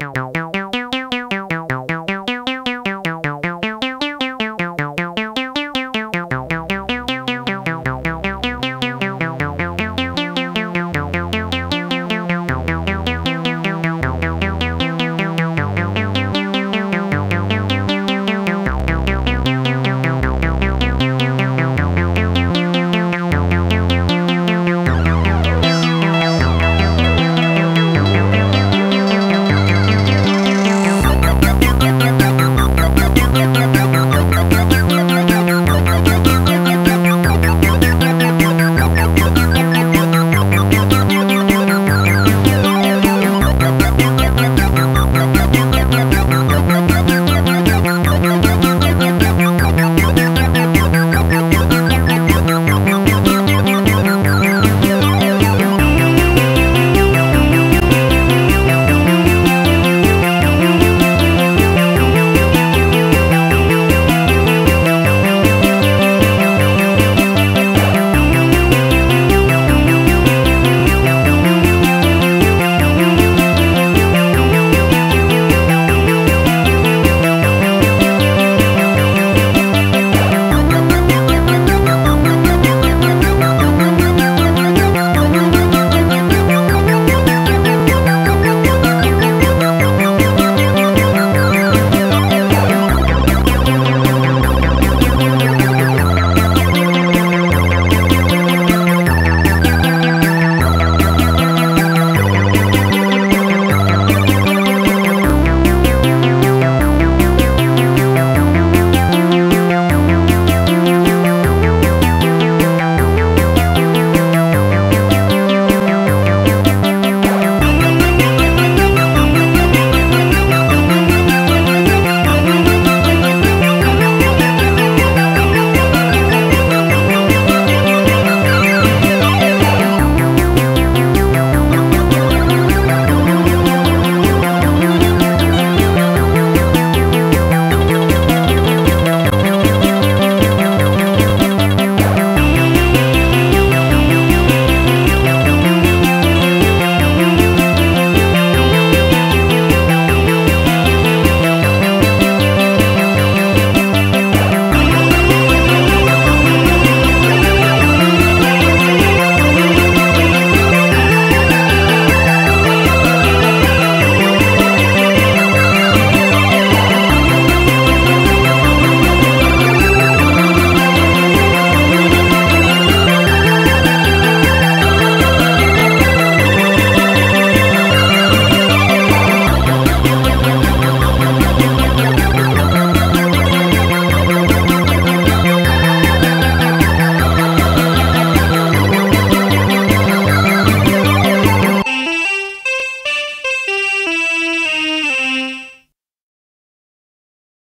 Wow. You.